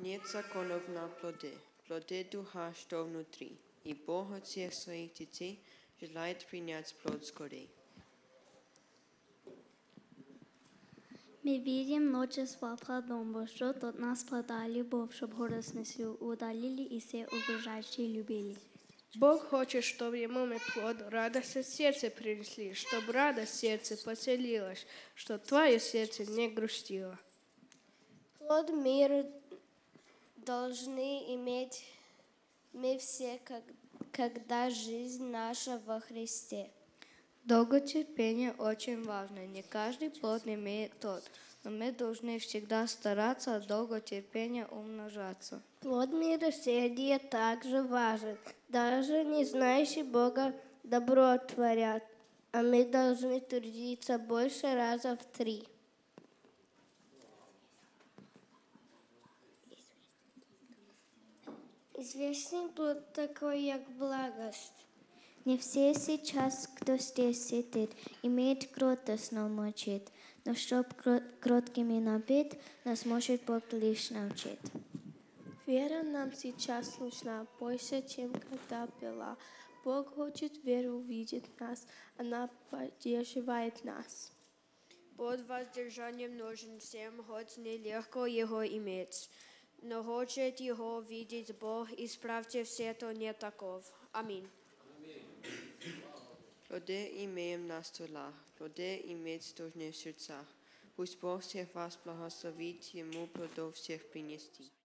Нет законов на плоды. Плоды духа, что внутри. И Бог от всех своих детей желает принять плод скорей. Мы видим множество плодов, что от нас плода любовь, чтобы хоросностью удалили и все угрожающие любили. Бог хочет, чтобы ему мы плод радость от сердца принесли, чтобы радость сердца поселилась, чтобы твое сердце не грустило. Плод мира должны иметь мы все, когда жизнь наша во Христе. Долготерпение очень важно. Не каждый плод имеет тот, но мы должны всегда стараться от долготерпения умножаться. Плод милосердия также важен. Даже не знающие Бога добро творят, а мы должны трудиться больше раза в три. Известный плод такой, як благость. Не все сейчас, кто здесь сидит, имеет кротость научить, но чтоб кро- кроткими набит, нас может Бог лишь научить. Вера нам сейчас нужна больше, чем когда была. Бог хочет веру увидеть нас, она поддерживает нас. Под воздержанием нужен всем, хоть нелегко его иметь. Но хочет его видеть Бог, исправьте все, то не таков. Аминь. Плоды имеем на столах, плоды иметь должны в сердцах. Пусть Бог всех вас благословит, Ему плодов всех принести.